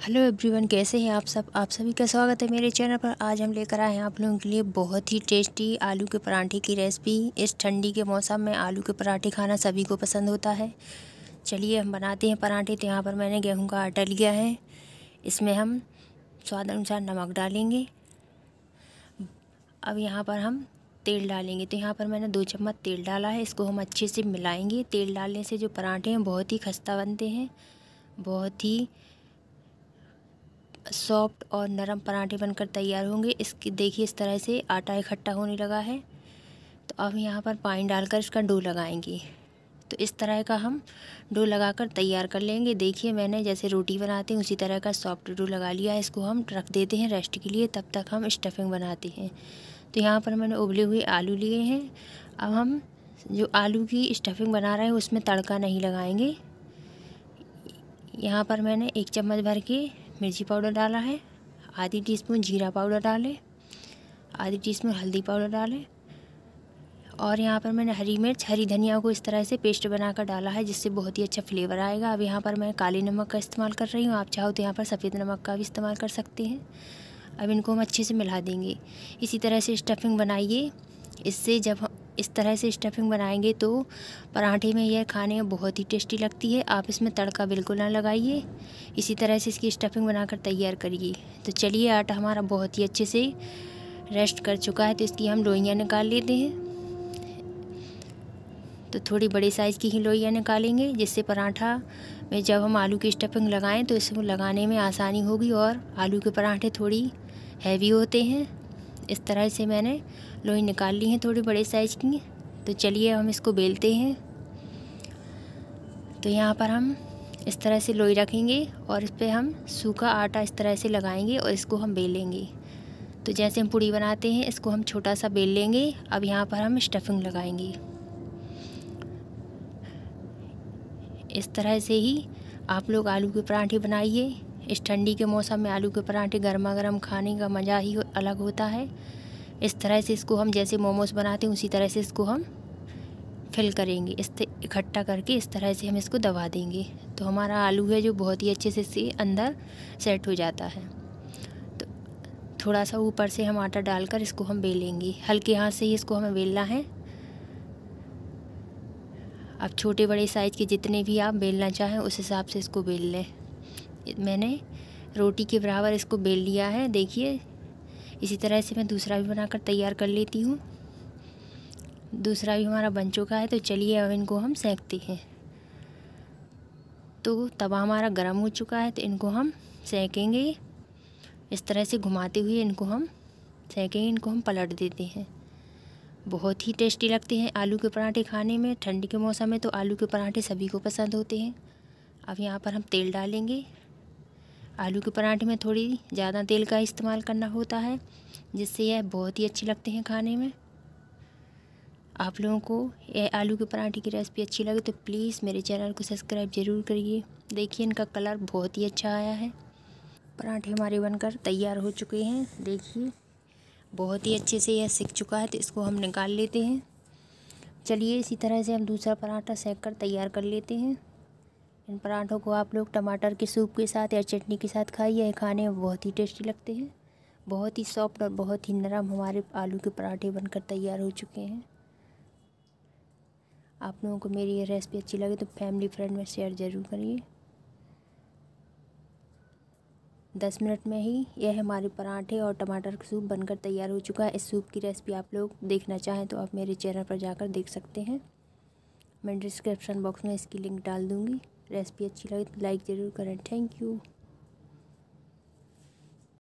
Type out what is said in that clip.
Hello everyone, कैसे हैं आप सब? आप सभी का स्वागत है मेरे चैनल पर। आज हम लेकर आए हैं आप लोगों के लिए बहुत ही टेस्टी आलू के पराठे की रेसिपी। इस ठंडी के मौसम में आलू के पराठे खाना सभी को पसंद होता है। चलिए हम बनाते हैं पराठे। तो यहाँ पर मैंने गेहूँ का आटा लिया है। इसमें हम स्वाद अनुसार नमक डालेंगे। अब यहाँ पर हम तेल डालेंगे। तो यहाँ पर मैंने दो चम्मच तेल डाला है। इसको हम अच्छे से मिलाएँगे। तेल डालने से जो पराठे हैं, बहुत ही खस्ता बनते हैं। बहुत ही सॉफ्ट और नरम पराठे बनकर तैयार होंगे। इसकी, देखिए इस तरह से आटा इकट्ठा होने लगा है। तो अब यहाँ पर पानी डालकर इसका डो लगाएँगे। तो इस तरह का हम डो लगाकर तैयार कर लेंगे। देखिए मैंने जैसे रोटी बनाते हैं, उसी तरह का सॉफ्ट डो लगा लिया है। इसको हम रख देते हैं रेस्ट के लिए, तब तक हम स्टफिंग बनाते हैं। तो यहाँ पर मैंने उबले हुए आलू लिए हैं। अब हम जो आलू की स्टफिंग बना रहे हैं, उसमें तड़का नहीं लगाएँगे। यहाँ पर मैंने एक चम्मच भर के मिर्ची पाउडर डाला है, आधी टीस्पून जीरा पाउडर डालें, आधी टीस्पून हल्दी पाउडर डालें और यहाँ पर मैंने हरी मिर्च, हरी धनिया को इस तरह से पेस्ट बनाकर डाला है जिससे बहुत ही अच्छा फ्लेवर आएगा। अब यहाँ पर मैं काली नमक का इस्तेमाल कर रही हूँ। आप चाहो तो यहाँ पर सफ़ेद नमक का भी इस्तेमाल कर सकते हैं। अब इनको हम अच्छे से मिला देंगे। इसी तरह से स्टफिंग बनाइए। इससे जब इस तरह से स्टफिंग बनाएँगे तो पराठे में यह खाने में बहुत ही टेस्टी लगती है। आप इसमें तड़का बिल्कुल ना लगाइए। इसी तरह से इसकी स्टफिंग बनाकर तैयार करिए। तो चलिए, आटा हमारा बहुत ही अच्छे से रेस्ट कर चुका है तो इसकी हम लोइयाँ निकाल लेते हैं। तो थोड़ी बड़े साइज़ की ही लोइयाँ निकालेंगे, जिससे पराठा में जब हम आलू की स्टफिंग लगाएँ तो इसको लगाने में आसानी होगी और आलू के पराठे थोड़ी हैवी होते हैं। इस तरह से मैंने लोई निकाल ली हैं थोड़ी बड़े साइज़ की। तो चलिए हम इसको बेलते हैं। तो यहाँ पर हम इस तरह से लोई रखेंगे और इस पर हम सूखा आटा इस तरह से लगाएँगे और इसको हम बेलेंगे। तो जैसे हम पूड़ी बनाते हैं, इसको हम छोटा सा बेल लेंगे। अब यहाँ पर हम स्टफिंग लगाएँगे। इस तरह से ही आप लोग आलू के पराठे बनाइए। इस ठंडी के मौसम में आलू के पराठे गर्मा गर्म खाने का मज़ा ही अलग होता है। इस तरह से इसको हम जैसे मोमोज बनाते हैं, उसी तरह से इसको हम फिल करेंगे। इस इकट्ठा करके इस तरह से हम इसको दबा देंगे। तो हमारा आलू है जो बहुत ही अच्छे से से अंदर सेट हो जाता है। तो थोड़ा सा ऊपर से हम आटा डालकर इसको हम बेलेंगे। हल्के हाथ से ही इसको हमें बेलना है। अब छोटे बड़े साइज़ के जितने भी आप बेलना चाहें, उस हिसाब से इसको बेल लें। मैंने रोटी के बराबर इसको बेल लिया है। देखिए, इसी तरह से मैं दूसरा भी बनाकर तैयार कर लेती हूँ। दूसरा भी हमारा बन चुका है तो चलिए अब इनको हम सेंकते हैं। तो तवा हमारा गर्म हो चुका है तो इनको हम सेकेंगे। इस तरह से घुमाते हुए इनको हम सेकेंगे, इनको हम पलट देते हैं। बहुत ही टेस्टी लगते हैं आलू के पराठे खाने में। ठंडी के मौसम में तो आलू के पराठे सभी को पसंद होते हैं। अब यहाँ पर हम तेल डालेंगे। आलू के पराठे में थोड़ी ज़्यादा तेल का इस्तेमाल करना होता है, जिससे यह बहुत ही अच्छे लगते हैं खाने में। आप लोगों को यह आलू के पराठे की रेसिपी अच्छी लगे तो प्लीज़ मेरे चैनल को सब्सक्राइब ज़रूर करिए। देखिए, इनका कलर बहुत ही अच्छा आया है। पराठे हमारे बनकर तैयार हो चुके हैं। देखिए, बहुत ही अच्छे से यह सीख चुका है तो इसको हम निकाल लेते हैं। चलिए, इसी तरह से हम दूसरा पराठा सेक कर तैयार कर लेते हैं। इन पराठों को आप लोग टमाटर के सूप के साथ या चटनी के साथ खाइए। खाने में बहुत ही टेस्टी लगते हैं। बहुत ही सॉफ्ट और बहुत ही नरम हमारे आलू के पराठे बनकर तैयार हो चुके हैं। आप लोगों को मेरी ये रेसिपी अच्छी लगे तो फैमिली फ्रेंड में शेयर ज़रूर करिए। दस मिनट में ही यह हमारे पराठे और टमाटर का सूप बनकर तैयार हो चुका है। इस सूप की रेसिपी आप लोग देखना चाहें तो आप मेरे चैनल पर जाकर देख सकते हैं। मैं डिस्क्रिप्शन बॉक्स में इसकी लिंक डाल दूँगी। रेसिपी अच्छी लगे तो लाइक ज़रूर करें थैंक यू।